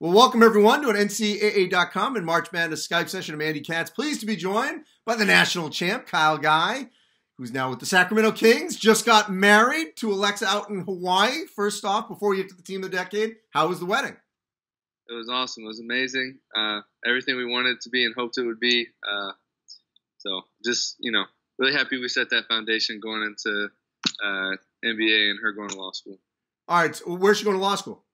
Well, welcome everyone to an NCAA.com and March Madness Skype session. I'm Andy Katz. Pleased to be joined by the national champ, Kyle Guy, who's now with the Sacramento Kings. Just got married to Alexa out in Hawaii. First off, before we get to the team of the decade, how was the wedding? It was awesome. It was amazing. Uh, everything we wanted it to be and hoped it would be. Uh, so just, you know, really happy we set that foundation going into uh, NBA and her going to law school. All right. So where's she going to law school?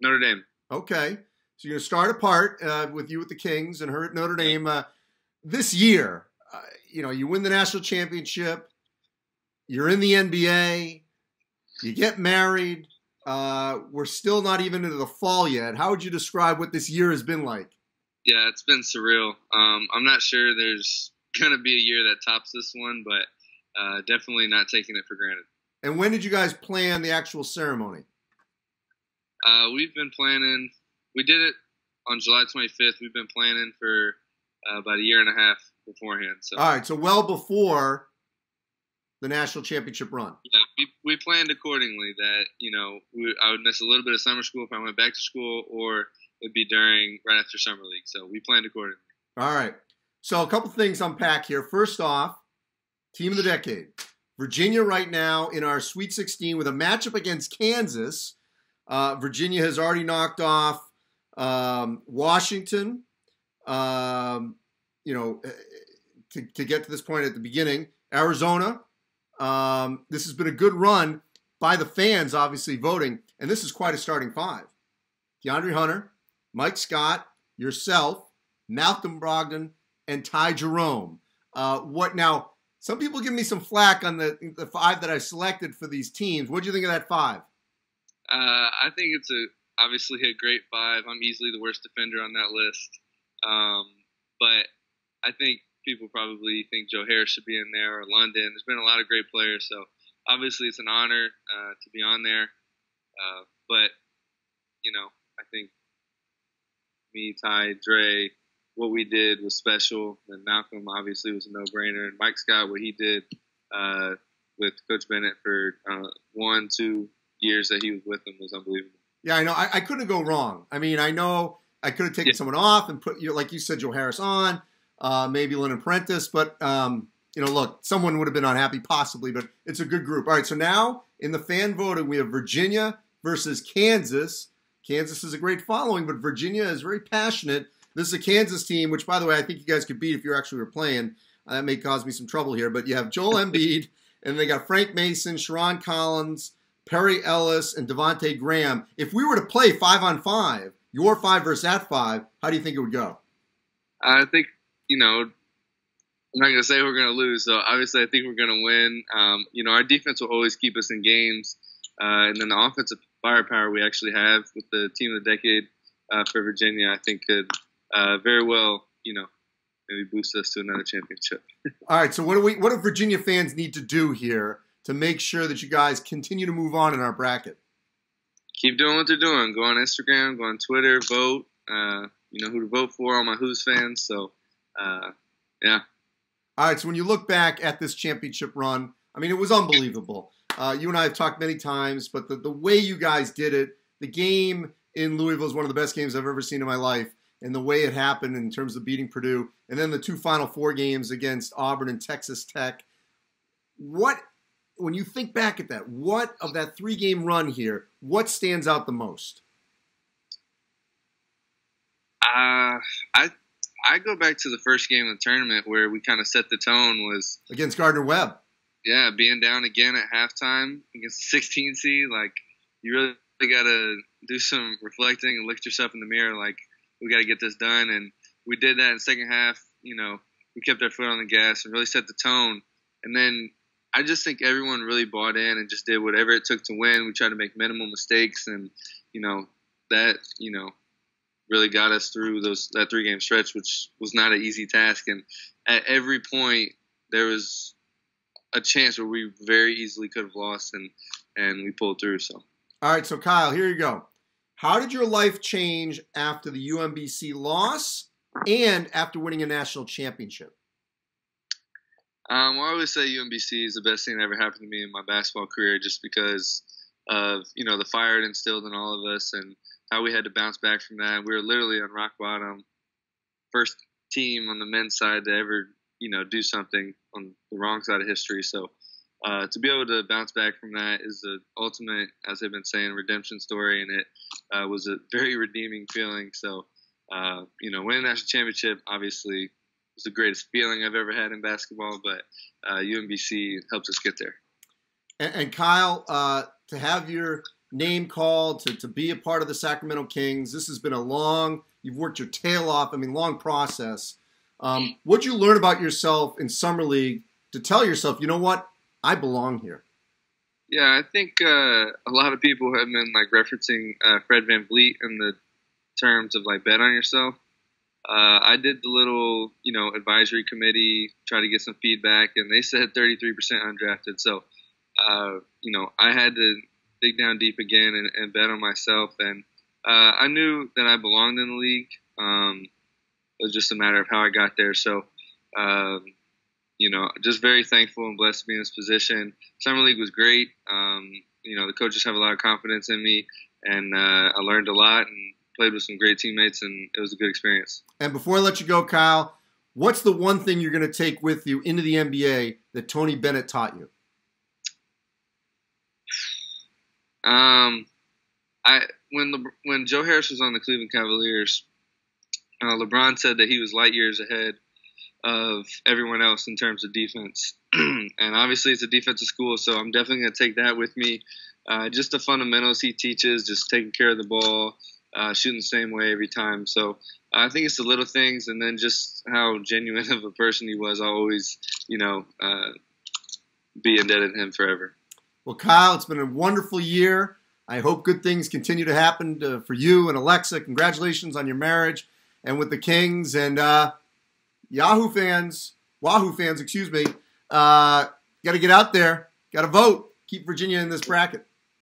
Notre Dame. Okay. So you're going to start apart uh, with you with the Kings and her at Notre Dame. Uh, this year, uh, you know, you win the national championship, you're in the NBA, you get married. Uh, we're still not even into the fall yet. How would you describe what this year has been like? Yeah, it's been surreal. Um, I'm not sure there's going to be a year that tops this one, but uh, definitely not taking it for granted. And when did you guys plan the actual ceremony? Uh, we've been planning. We did it on July 25th. We've been planning for uh, about a year and a half beforehand. So. All right, so well before the national championship run. Yeah, we, we planned accordingly that you know we, I would miss a little bit of summer school if I went back to school, or it'd be during right after summer league. So we planned accordingly. All right. So a couple things unpack here. First off, team of the decade. Virginia right now in our Sweet 16 with a matchup against Kansas. Uh, Virginia has already knocked off um, Washington. Um, you know, eh, to, to, get to this point at the beginning, Arizona. Um, this has been a good run by the fans, obviously voting, and this is quite a starting five. DeAndre Hunter, Mike Scott, yourself, Malcolm Brogdon, and Ty Jerome. Uh, what now? Some people give me some flack on the the five that I selected for these teams. What do you think of that five? Uh, I think it's a obviously a great five. I'm easily the worst defender on that list, um, but I think people probably think Joe Harris should be in there or London. There's been a lot of great players, so obviously it's an honor uh, to be on there. Uh, but you know, I think me, Ty, Dre, what we did was special. And Malcolm obviously was a no-brainer, and Mike Scott, what he did uh, with Coach Bennett for uh, one, two years that he was with them was unbelievable. Yeah, I know. I, I couldn't go wrong. I mean, I know I could have taken yeah. someone off and put you, like you said, Joe Harris on, uh, maybe London Perrantes, but um, you know, look, someone would have been unhappy possibly, but it's a good group. All right, so now in the fan voting, we have Virginia versus Kansas. Kansas is a great following, but Virginia is very passionate. This is a Kansas team, which, by the way, I think you guys could beat if you actually were playing. Uh, that may cause me some trouble here, but you have Joel Embiid, and they got Frank Mason, Sherron Collins, Perry Ellis, and Devonte Graham. If we were to play five on five, your five versus that five, how do you think it would go? I think you know. I'm not going to say we're going to lose, so obviously I think we're going to win. Um, you know, our defense will always keep us in games, uh, and then the offensive firepower we actually have with the team of the decade uh, for Virginia, I think could uh, very well, you know, maybe boost us to another championship. All right. So what do we? What do Virginia fans need to do here to make sure that you guys continue to move on in our bracket? Keep doing what they're doing. Go on Instagram, go on Twitter, vote. Uh, you know who to vote for. All my Hoos fans. So, uh, yeah. All right. So when you look back at this championship run, I mean, it was unbelievable. Uh, you and I have talked many times, but the, the way you guys did it, the game in Louisville is one of the best games I've ever seen in my life and the way it happened in terms of beating Purdue, and then the two Final Four games against Auburn and Texas Tech. What, when you think back at that, what of that three game run here, what stands out the most? Uh, I I go back to the first game of the tournament where we kind of set the tone was against Gardner Webb. Yeah, being down again at halftime against the 16 seed, like you really got to do some reflecting and look at yourself in the mirror. Like we got to get this done. And we did that in the second half. You know, we kept our foot on the gas and really set the tone. And then I just think everyone really bought in and just did whatever it took to win. We tried to make minimal mistakes, and you know that you know really got us through those that three game stretch, which was not an easy task. And at every point, there was a chance where we very easily could have lost, and and we pulled through. So. All right, so Kyle, here you go. How did your life change after the UMBC loss and after winning a national championship? Um, I always say UMBC is the best thing that ever happened to me in my basketball career, just because of you know the fire it instilled in all of us and how we had to bounce back from that. We were literally on rock bottom, first team on the men's side to ever you know do something on the wrong side of history. So uh, to be able to bounce back from that is the ultimate, as I've been saying, redemption story, and it uh, was a very redeeming feeling. So, uh, you know, winning the national championship obviously was the greatest feeling I've ever had in basketball, but UMBC uh, helps us get there. And, and Kyle, uh, to have your name called, to, to be a part of the Sacramento Kings, this has been a long, you've worked your tail off, I mean, long process. Um, what'd you learn about yourself in Summer League to tell yourself, you know what, I belong here? Yeah, I think uh, a lot of people have been like referencing uh, Fred VanVleet in the terms of like bet on yourself. Uh, I did the little, you know, advisory committee, try to get some feedback, and they said 33% undrafted. So, uh, you know, I had to dig down deep again and, and bet on myself. And uh, I knew that I belonged in the league. Um, it was just a matter of how I got there. So, um, you know, just very thankful and blessed to be in this position. Summer League was great. Um, you know, the coaches have a lot of confidence in me, and uh, I learned a lot and played with some great teammates, and it was a good experience. And before I let you go, Kyle, what's the one thing you're going to take with you into the NBA that Tony Bennett taught you? Um, I when Le, when Joe Harris was on the Cleveland Cavaliers, uh, LeBron said that he was light years ahead of everyone else in terms of defense. and obviously, it's a defensive school, so I'm definitely going to take that with me. Uh, just the fundamentals he teaches, just taking care of the ball, uh, shooting the same way every time. So I think it's the little things, and then just how genuine of a person he was. I'll always, you know, uh, be indebted to him forever. Well, Kyle, it's been a wonderful year. I hope good things continue to happen to, for you and Alexa. Congratulations on your marriage and with the Kings. And uh, Yahoo fans, Wahoo fans, excuse me, uh, got to get out there, got to vote, keep Virginia in this bracket.